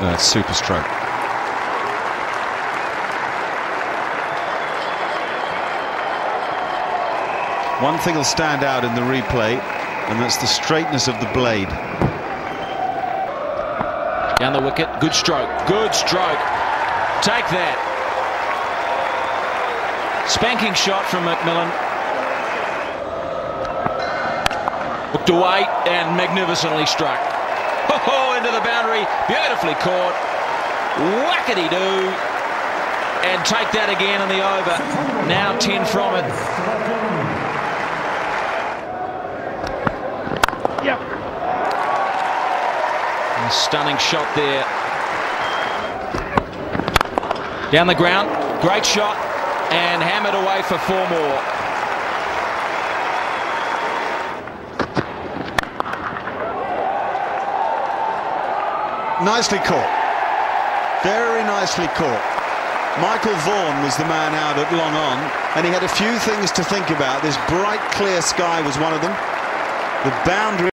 uh, super stroke. One thing will stand out in the replay, and that's the straightness of the blade. Down the wicket, good stroke, good stroke. Take that. Spanking shot from McMillan. Looked away and magnificently struck. Oh, into the boundary, beautifully caught. Whackety doo. And take that again in the over. Now 10 from it. Yep. A stunning shot there. Down the ground, great shot, and hammered away for four more. Nicely caught. Very nicely caught. Michael Vaughan was the man out at long on, and he had a few things to think about. This bright, clear sky was one of them. The boundary.